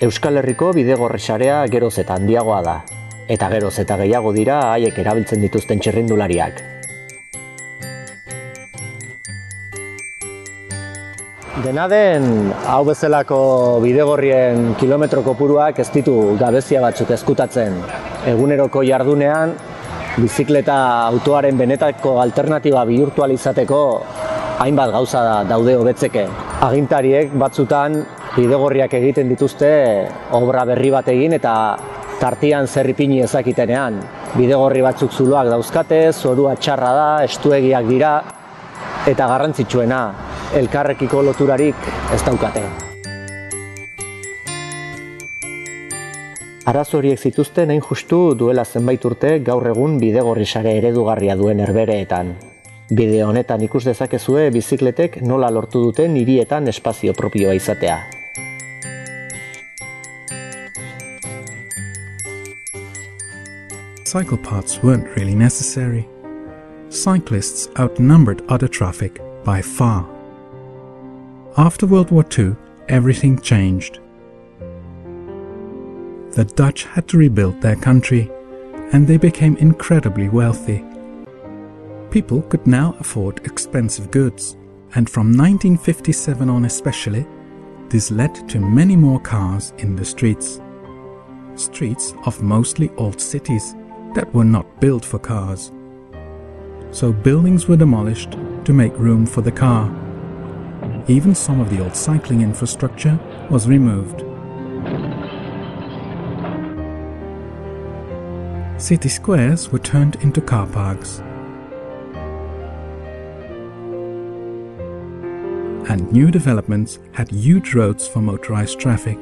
Euskal Herriko bidegorri sarea geroz eta handiagoa da, eta geroz eta gehiago dira haiek erabiltzen dituzten txirrindulariak. Dena den, hau bezalako bidegorrien kilometro kopuruak ez ditu gabezia batzuk eskutatzen. Eguneroko jardunean, bizikleta autoaren benetako alternatiba bihurtualizateko hainbat gauza daude hobetzeke. Agintariek batzutan bidegorriak egiten dituzte obra berri bat egin eta tartian zerripini ezakitenean. Bidegorri batzuk zuloak dauzkate, zorua txarra da, estuegiak dira, eta garrantzitsuena, elkarrekiko loturarik ez daukate. Arazo horiek zituzten hain justu duela zenbait urte gaur egun bidegorri sare eredugarria duen herbereetan. Bide honetan ikus dezakezue bizikletek nola lortu duten hirietan espazio propioa izatea. Cycle paths weren't really necessary. Cyclists outnumbered other traffic by far. After World War II, everything changed. The Dutch had to rebuild their country, and they became incredibly wealthy. People could now afford expensive goods, and from 1957 on especially, this led to many more cars in the streets. Streets of mostly old cities that were not built for cars. So buildings were demolished to make room for the car. Even some of the old cycling infrastructure was removed. City squares were turned into car parks. And new developments had huge roads for motorized traffic.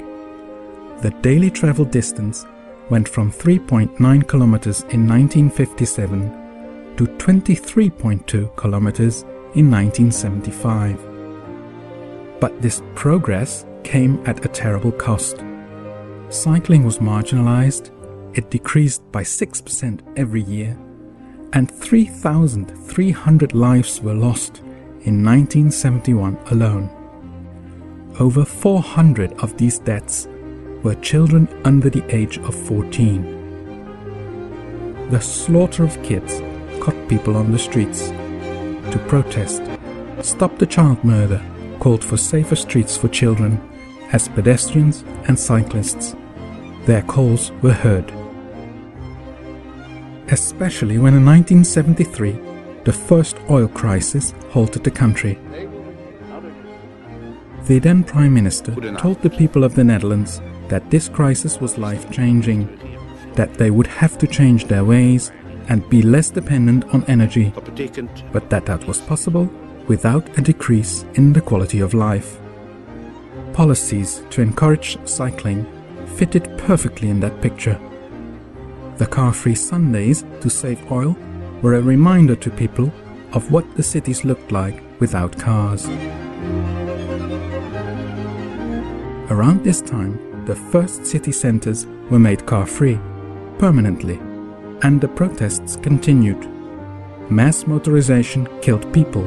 The daily travel distance went from 3.9 kilometers in 1957 to 23.2 kilometers in 1975. But this progress came at a terrible cost. Cycling was marginalized, it decreased by 6% every year, and 3,300 lives were lost in 1971 alone. Over 400 of these deaths were children under the age of 14. The slaughter of kids caught people on the streets to protest, stop the child murder, called for safer streets for children as pedestrians and cyclists. Their calls were heard. Especially when in 1973 the first oil crisis halted the country. The then Prime Minister told the people of the Netherlands that this crisis was life changing, that they would have to change their ways and be less dependent on energy, but that that was possible without a decrease in the quality of life. Policies to encourage cycling fitted perfectly in that picture. The car free Sundays to save oil were a reminder to people of what the cities looked like without cars. Around this time, the first city centers were made car free, permanently, and the protests continued. Mass motorization killed people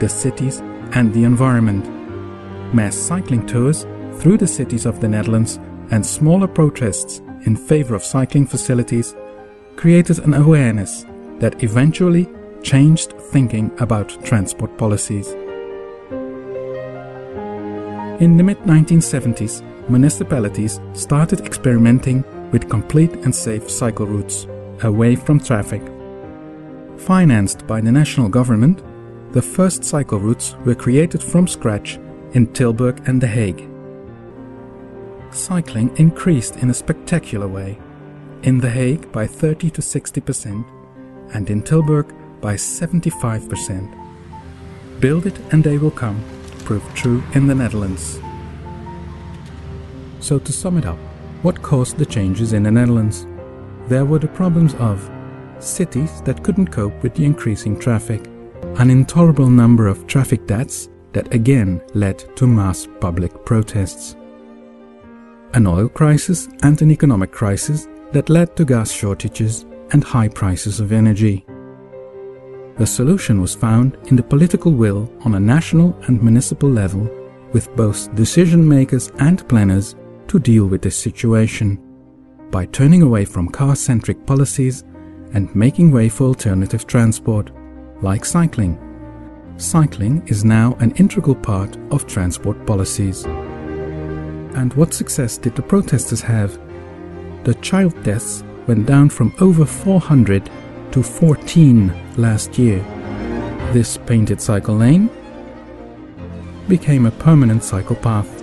the cities, and the environment. Mass cycling tours through the cities of the Netherlands and smaller protests in favor of cycling facilities created an awareness that eventually changed thinking about transport policies. In the mid 1970s, municipalities started experimenting with complete and safe cycle routes away from traffic. Financed by the national government, the first cycle routes were created from scratch in Tilburg and The Hague. Cycling increased in a spectacular way, in The Hague by 30 to 60% and in Tilburg by 75%. Build it and they will come proved true in the Netherlands. So to sum it up, what caused the changes in the Netherlands? There were the problems of cities that couldn't cope with the increasing traffic, an intolerable number of traffic deaths that again led to mass public protests. An oil crisis and an economic crisis that led to gas shortages and high prices of energy. The solution was found in the political will on a national and municipal level, with both decision makers and planners to deal with this situation by turning away from car centric policies and making way for alternative transport, like cycling. Cycling is now an integral part of transport policies. And what success did the protesters have? The child deaths went down from over 400 to 14 last year. This painted cycle lane became a permanent cycle path,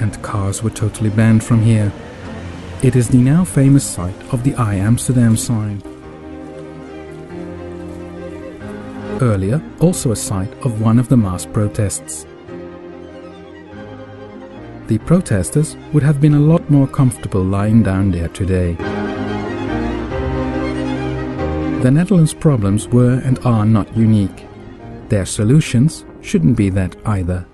and cars were totally banned from here. It is the now famous site of the I Amsterdam sign. Earlier, also a site of one of the mass protests. The protesters would have been a lot more comfortable lying down there today. The Netherlands' problems were and are not unique. Their solutions shouldn't be that either.